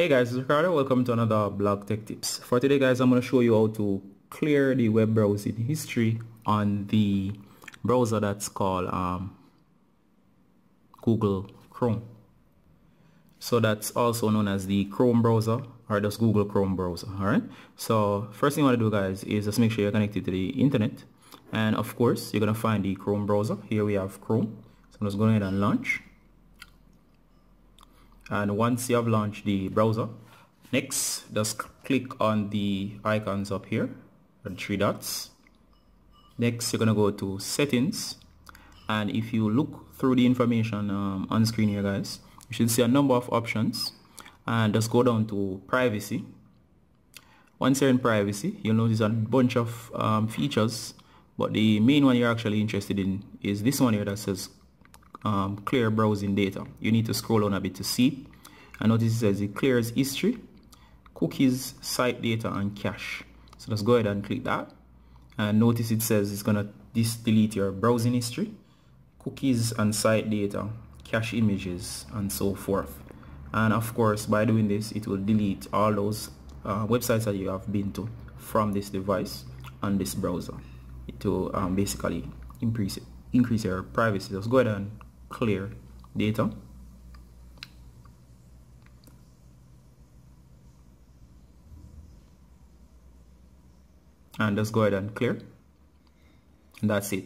Hey guys, it's Ricardo. Welcome to another Blog Tech Tips. For today guys, I'm going to show you how to clear the web browsing history on the browser that's called um, Google Chrome. So that's also known as the Chrome browser or just Google Chrome browser. Alright. So first thing you want to do guys is just make sure you're connected to the internet. And of course, you're going to find the Chrome browser. Here we have Chrome. So I'm just going ahead and launch and once you have launched the browser next just click on the icons up here the three dots. Next you're gonna go to settings. And if you look through the information um, on screen here guys you should see a number of options. And just go down to privacy. Once you're in privacy you'll notice a bunch of um, features. But the main one you're actually interested in is this one here that says um, clear browsing data. You need to scroll on a bit to see. And notice it says it clears history, cookies, site data, and cache. So let's go ahead and click that. And notice it says it's going to delete your browsing history, cookies and site data, cache images, and so forth. And of course, by doing this, it will delete all those uh, websites that you have been to from this device and this browser to um, basically increase it, increase your privacy. Let's go ahead and clear. Data and just go ahead and clear. And that's it.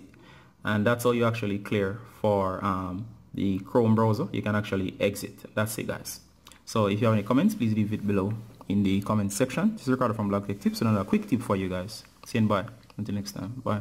And that's how you actually clear for um, the Chrome browser. You can actually exit. That's it guys. So if you have any comments please leave it below in the comment section. This is Ricardo from Blog Tech Tips. Another quick tip for you guys. See you and bye. Until next time. Bye